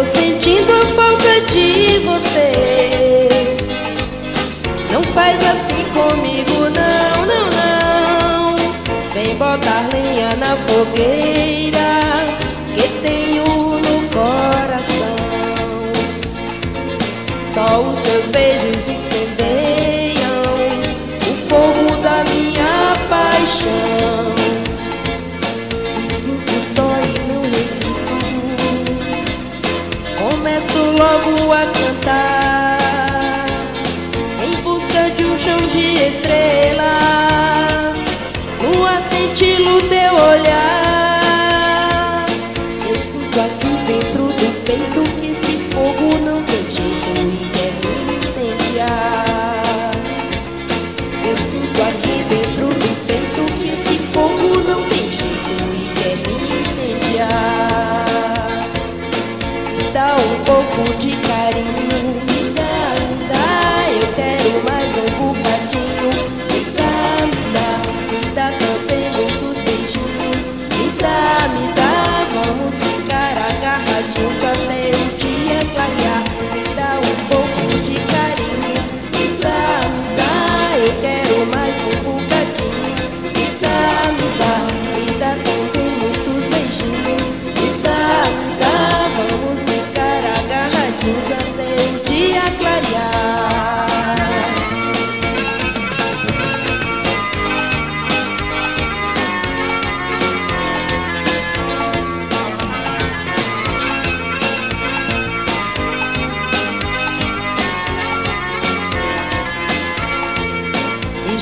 Tô sentindo a falta de você. Não faz assim comigo não, não, não. Vem botar lenha na fogueira. logo a cantar. pouco de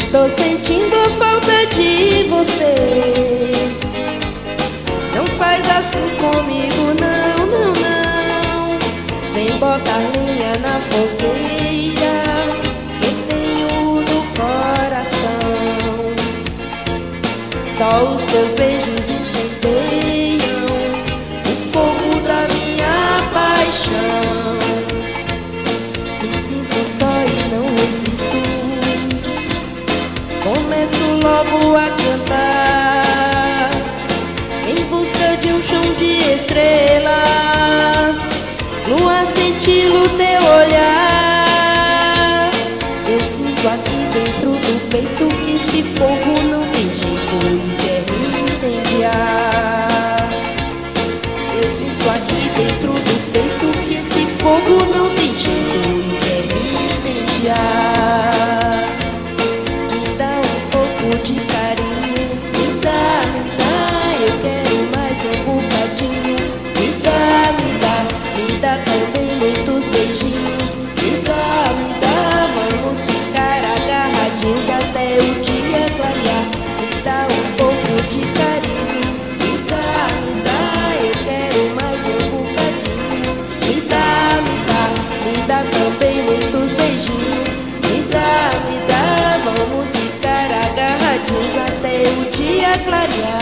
Estou sentindo falta de você. Não faz assim comigo, não, não, não. Vem botar linha na fogueira que tenho no coração. Só os teus beijos e começo logo a cantar. Em busca de um chão de estrelas Lua sentindo teu olhar. Eu sinto aqui dentro do peito clarear.